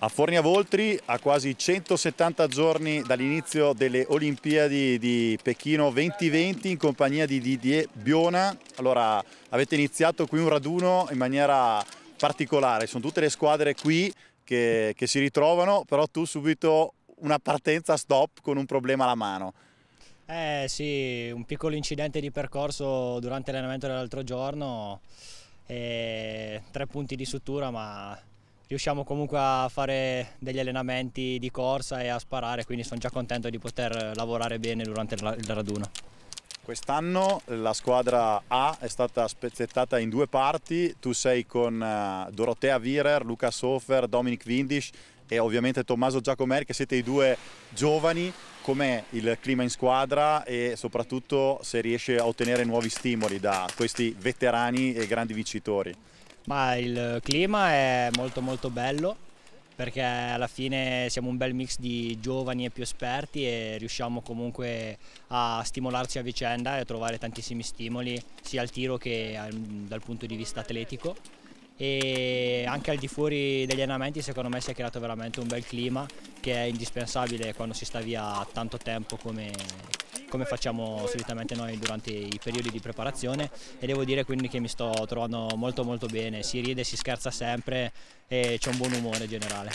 A Fornia Voltri, a quasi 170 giorni dall'inizio delle Olimpiadi di Pechino 2020 in compagnia di Didier Biona, allora avete iniziato qui un raduno in maniera particolare, sono tutte le squadre qui che, che si ritrovano, però tu subito una partenza stop con un problema alla mano. Eh sì, un piccolo incidente di percorso durante l'allenamento dell'altro giorno, tre punti di sutura ma riusciamo comunque a fare degli allenamenti di corsa e a sparare, quindi sono già contento di poter lavorare bene durante il raduno. Quest'anno la squadra A è stata spezzettata in due parti, tu sei con eh, Dorotea Virer, Luca Sofer, Dominic Vindisch e ovviamente Tommaso Giacomer che siete i due giovani, com'è il clima in squadra e soprattutto se riesce a ottenere nuovi stimoli da questi veterani e grandi vincitori? Ma il clima è molto molto bello perché alla fine siamo un bel mix di giovani e più esperti e riusciamo comunque a stimolarci a vicenda e a trovare tantissimi stimoli sia al tiro che dal punto di vista atletico. E anche al di fuori degli allenamenti secondo me si è creato veramente un bel clima che è indispensabile quando si sta via tanto tempo come, come facciamo solitamente noi durante i periodi di preparazione e devo dire quindi che mi sto trovando molto molto bene, si ride, si scherza sempre e c'è un buon umore generale.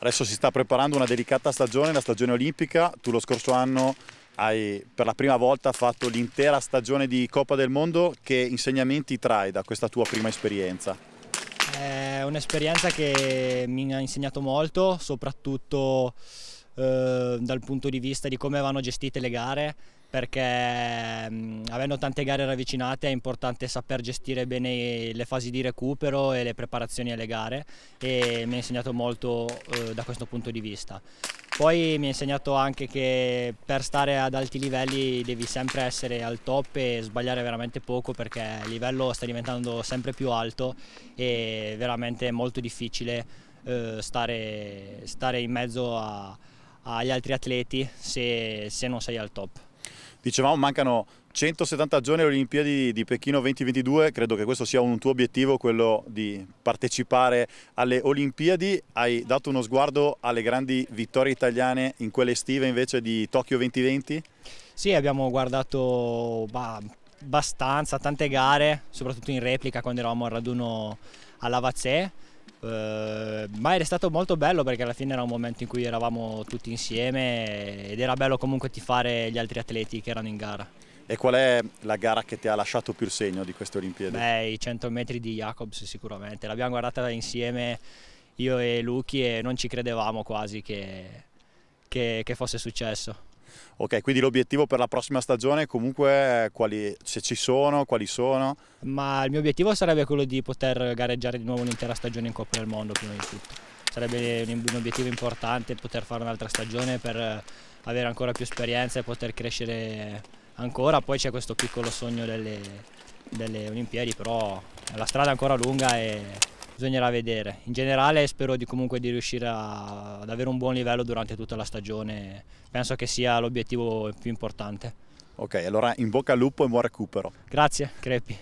Adesso si sta preparando una delicata stagione, la stagione olimpica, tu lo scorso anno hai per la prima volta fatto l'intera stagione di Coppa del Mondo, che insegnamenti trai da questa tua prima esperienza? È un'esperienza che mi ha insegnato molto, soprattutto eh, dal punto di vista di come vanno gestite le gare perché mh, avendo tante gare ravvicinate è importante saper gestire bene le fasi di recupero e le preparazioni alle gare e mi ha insegnato molto eh, da questo punto di vista. Poi mi ha insegnato anche che per stare ad alti livelli devi sempre essere al top e sbagliare veramente poco perché il livello sta diventando sempre più alto e veramente è molto difficile eh, stare, stare in mezzo a agli altri atleti se, se non sei al top. Dicevamo mancano 170 giorni alle Olimpiadi di Pechino 2022, credo che questo sia un tuo obiettivo, quello di partecipare alle Olimpiadi. Hai dato uno sguardo alle grandi vittorie italiane in quelle estive invece di Tokyo 2020? Sì, abbiamo guardato bah, abbastanza, tante gare, soprattutto in replica quando eravamo al raduno alla Vazè Uh, ma è stato molto bello perché alla fine era un momento in cui eravamo tutti insieme ed era bello comunque tifare gli altri atleti che erano in gara. E qual è la gara che ti ha lasciato più il segno di queste Olimpiadi? Beh, i 100 metri di Jacobs sicuramente, l'abbiamo guardata insieme io e Luchi e non ci credevamo quasi che, che, che fosse successo. Ok, quindi l'obiettivo per la prossima stagione comunque quali, se ci sono, quali sono? Ma il mio obiettivo sarebbe quello di poter gareggiare di nuovo un'intera stagione in Coppa del Mondo prima di tutto. Sarebbe un, un obiettivo importante poter fare un'altra stagione per avere ancora più esperienza e poter crescere ancora. Poi c'è questo piccolo sogno delle, delle Olimpiadi, però la strada è ancora lunga e bisognerà vedere. In generale spero di comunque di riuscire a, ad avere un buon livello durante tutta la stagione, penso che sia l'obiettivo più importante. Ok, allora in bocca al lupo e buon recupero. Grazie, Crepi.